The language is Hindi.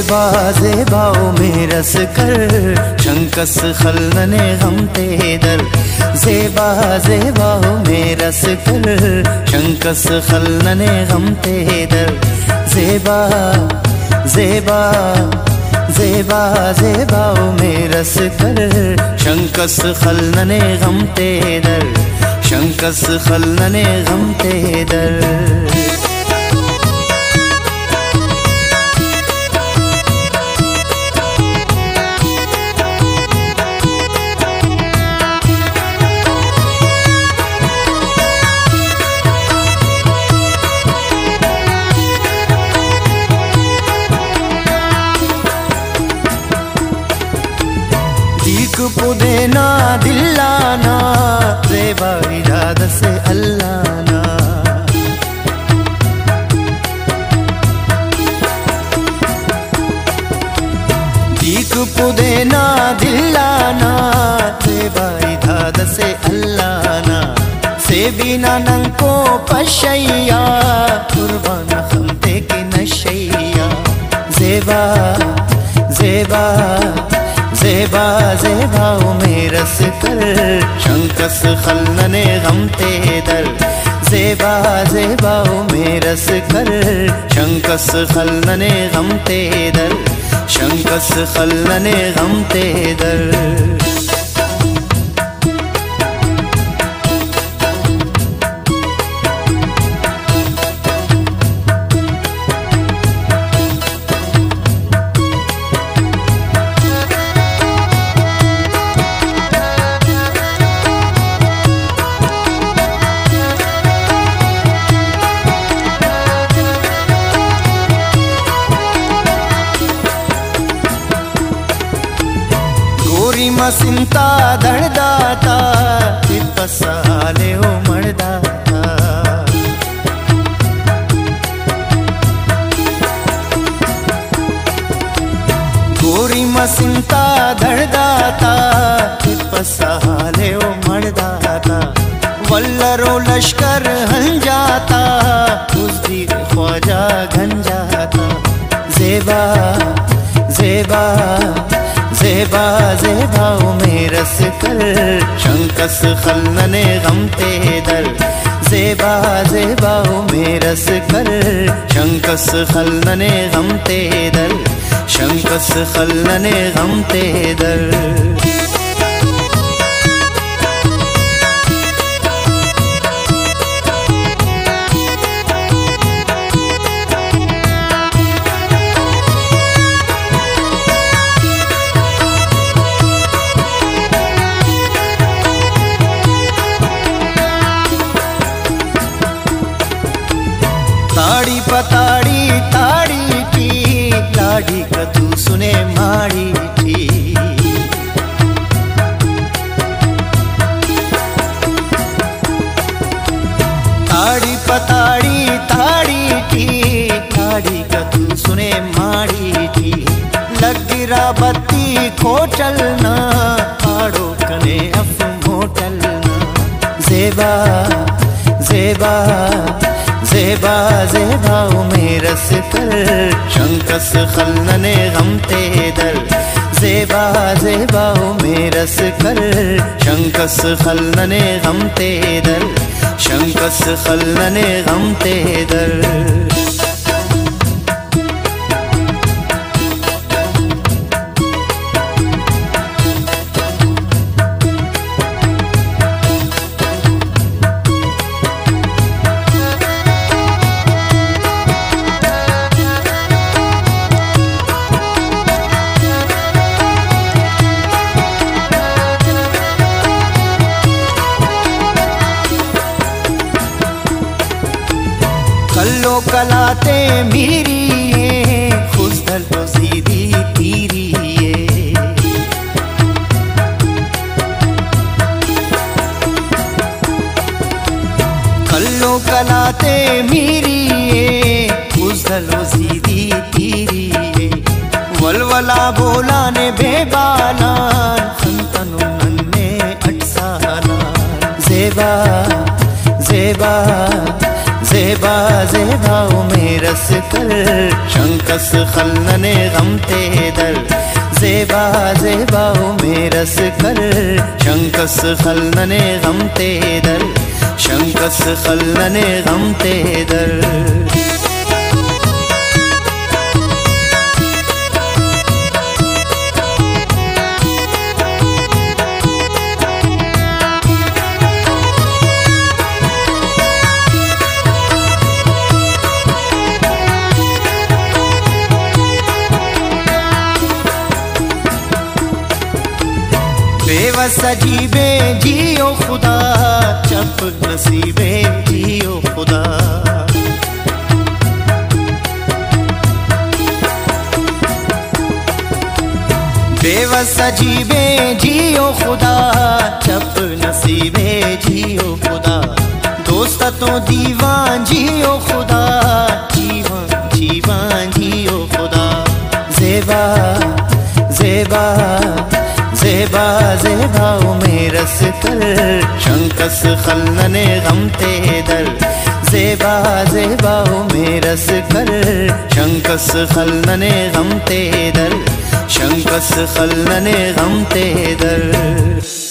जेबा जेबाओ में रस कर। शंकस खलने गम तेदर जेबा जेबाओ में रस कर। शंकस खलने गम तेदर जेबा जेबा जेबा जेबाओ में रस कर। शंकस खलने गम तेदर शंकस खलने गम तेदर पुदेना दिल्लाना रेबा इराद से अल्लाना। दीक पुदेना दिल्लाना रेबा इराद से अल्लाना। से बिना नंको पशैया, कुर्बान खमते की भाव में रस कर शंकस खलने गम दर। जेबा जेबाओ में रस कर शंकस खलने गम दर। शंकस खलने गम दर। ಮಸಿಂತ ದಡ್ದಾತ ಇಪ್ಪಸಾಲೆ ಓ ಮಡ್ದಾತ ಗೋರಿ ಮಸಿಂತ ದಡ್ದಾತ ಇಪ್ಪಸಾಲೆ ಓ ಮಡ್ದಾತ वल्लरो लश्कर हल जाता उस भी ख्वाजा घन जाता जेबा जेबा जेबा भाव में रस कर, शंकस खलने गम ते दर। जेबा जेबाओ में रस कर, शंकस खलने गम दर। शंकस खलने गम दर। ताड़ी पताड़ी, ताड़ी की कतू सुने माड़ी थी ताड़ी पताड़ी, ताड़ी की कतू सुने माड़ी थी लग गिरा बत्ती कने अफ मोटलना। जेबा जेबा। जेबा जेबाओ में रस कर शंकस खलने गम तेदर। जेबा जेबाओ में रस कर शंकस खलने गम तेदर। शंकस खलने गम दर कलाते मीरी खुशदल तो सीधी तीरी कल्लो कलाते मीरी खुशदलो सीधी तीरी वलवला बोला ने नन्ने अटसाला जेबा। जेबा जेबा जेबाओ में रस कर शंकस खलने गम तेदर। जेबा जेबा मेरस कर शंकस खलने गम ते दर शंकस खलने गम ते चप नसीबे खुदा। बेवस जीबे जियो खुदा चप नसीबे जियो खुदा। दोस्त तो दीवान जियो खुदा जेबा में मेरस कर शंकस खलने गम ते दर जेबा में मेरस कर शंकस खलने गम ते दर शंकस खलने गम ते दर